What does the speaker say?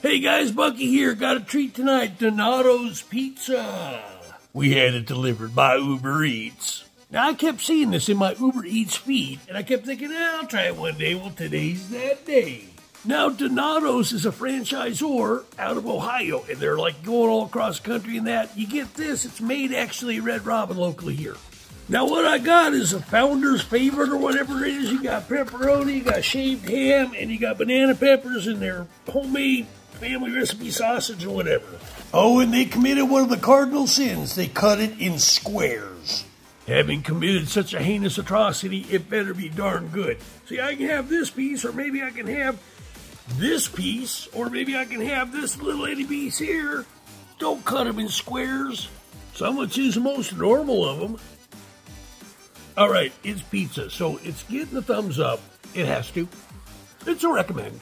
Hey guys, Bucky here. Got a treat tonight. Donatos Pizza. We had it delivered by Uber Eats. Now I kept seeing this in my Uber Eats feed, and I kept thinking, eh, I'll try it one day. Well, today's that day. Now Donatos is a franchisor out of Ohio, and they're like going all across the country and that. You get this, it's made actually Red Robin locally here. Now what I got is a founder's favorite or whatever it is. You got pepperoni, you got shaved ham, and you got banana peppers in their homemade family recipe sausage or whatever. Oh, and they committed one of the cardinal sins. They cut it in squares. Having committed such a heinous atrocity, it better be darn good. See, I can have this piece, or maybe I can have this piece, or maybe I can have this little itty piece here. Don't cut them in squares. Someone choose the most normal of them. All right, it's pizza, so it's getting the thumbs up. It has to. It's a recommend.